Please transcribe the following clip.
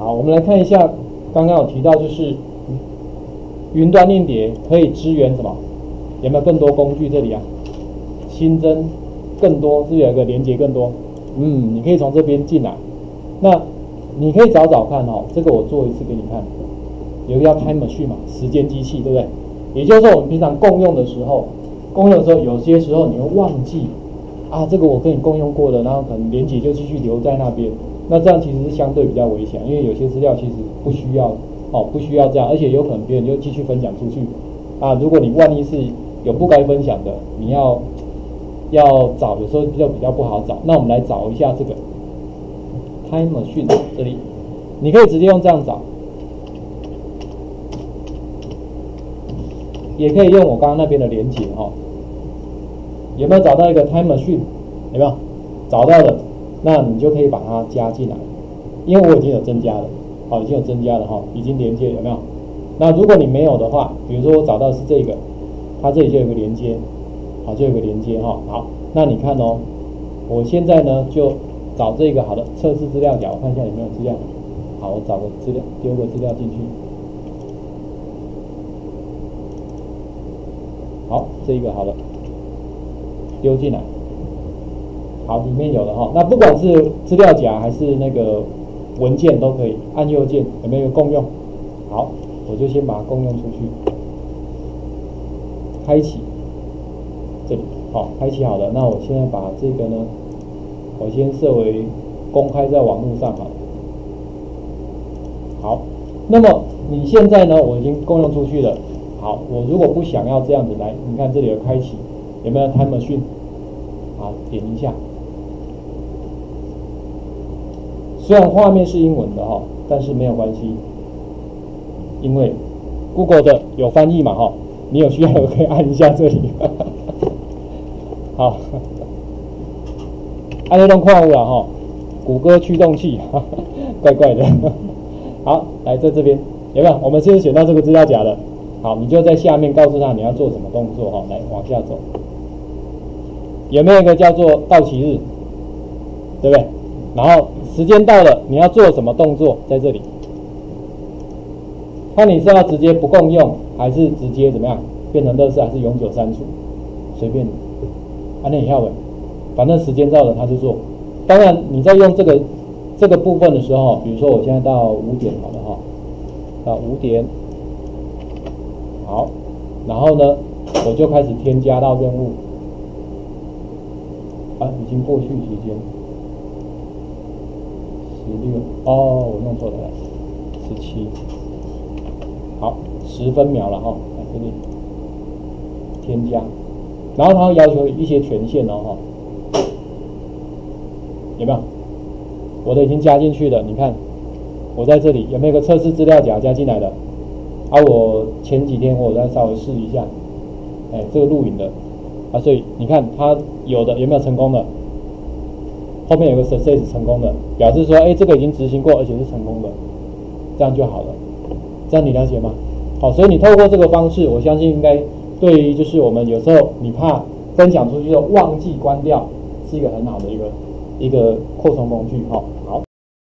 好，我们来看一下，刚刚有提到就是云端硬碟可以支援什么？有没有更多工具？这里啊，新增更多，是不是有一个连接更多？嗯，你可以从这边进来。那你可以找找看哦，这个我做一次给你看。有一个叫 time machine 嘛，时间机器，对不对？也就是说，我们平常共用的时候，共用的时候，有些时候你会忘记啊，这个我跟你共用过的，然后可能连接就继续留在那边。那这样其实是相对比较危险，因为有些资料其实不需要哦，不需要这样，而且有可能别人就继续分享出去啊。如果你万一是有不该分享的，你要要找，有时候就比较不好找。那我们来找一下这个 time machine 这里，你可以直接用这样找。也可以用我刚刚那边的连接哈，有没有找到一个 time machine？有没有找到的？那你就可以把它加进来，因为我已经有增加了，好，已经有增加了哈，已经连接有没有？那如果你没有的话，比如说我找到是这个，它这里就有个连接，好，就有个连接哈，好，那你看哦，我现在呢就找这个好的测试资料夹，我看一下有没有资料，好，我找个资料，丢个资料进去。好，这一个好了，丢进来。好，里面有的哈。那不管是资料夹还是那个文件都可以，按右键有没有共用？好，我就先把它共用出去，开启。这里好，开启好了。那我现在把这个呢，我先设为公开在网络上好。好，那么你现在呢，我已经共用出去了。好，我如果不想要这样子来，你看这里有开启，有没有 time machine？好，点一下。虽然画面是英文的哈，但是没有关系，因为 Google 的有翻译嘛哈，你有需要可以按一下这里。好，按这种矿物了哈，谷歌驱动器，怪怪的。好，来在这边有没有？我们先选到这个资料夹的。好，你就在下面告诉他你要做什么动作哈，来往下走，有没有一个叫做到期日，对不对？然后时间到了，你要做什么动作在这里？看你是要直接不共用，还是直接怎么样变成乐视，还是永久删除？随便你，按那跳呗，反正时间到了他就做。当然你在用这个这个部分的时候，比如说我现在到五点好了哈，到五点。好，然后呢，我就开始添加到任务。啊，已经过去时间，十六哦，我弄错了，十七。好，十分秒了哈，来这里添加，然后它会要求一些权限哦哈，有没有？我都已经加进去了，你看，我在这里有没有个测试资料夹加进来的？啊，我前几天我再稍微试一下，哎，这个录影的，啊，所以你看它有的有没有成功的？后面有个 success 成功的，表示说，哎，这个已经执行过，而且是成功的，这样就好了。这样你了解吗？好，所以你透过这个方式，我相信应该对于就是我们有时候你怕分享出去的忘记关掉，是一个很好的一个一个扩充工具。哈，好。